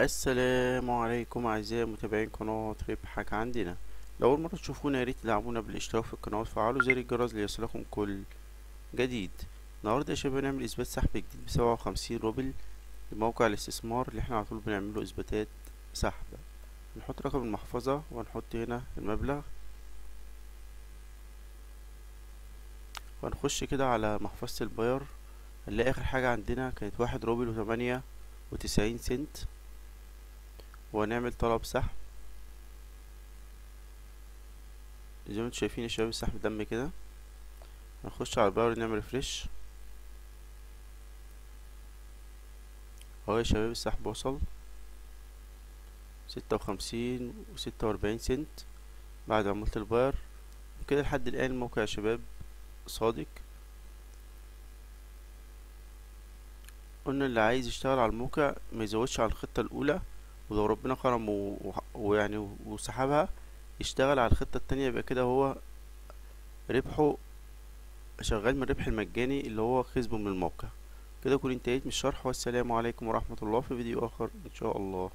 السلام عليكم أعزائي متابعين قناة ربحك عندنا. لو أول مرة تشوفونا ياريت تدعمونا بالاشتراك في القناة وتفعلوا زر الجرس ليصلكم كل جديد. النهاردة يا شباب هنعمل إثبات سحب جديد بسبعة وخمسين روبل لموقع الاستثمار اللي إحنا على طول بنعمله إثباتات سحب. نحط رقم المحفظة ونحط هنا المبلغ. ونخش كده على محفظة الباير. هنلاقي آخر حاجة عندنا كانت واحد روبل وثمانية وتسعين سنت. وهنعمل طلب سحب. زي ما أنتم شايفين يا شباب السحب تم كده. هنخش على الباير نعمل refresh اهو يا شباب السحب وصل. ستة وخمسين وستة وأربعين سنت بعد عمولة الباير وكده لحد الآن الموقع يا شباب صادق. قلنا اللي عايز يشتغل على الموقع ما يزودش على الخطة الأولى. ولو ربنا كرمه ويعني وسحبها يشتغل على الخطة التانية يبقى كده هو ربحه شغال من الربح المجاني اللي هو كسبه من الموقع. كده اكون انتهيت من الشرح والسلام عليكم ورحمة الله في فيديو آخر إن شاء الله.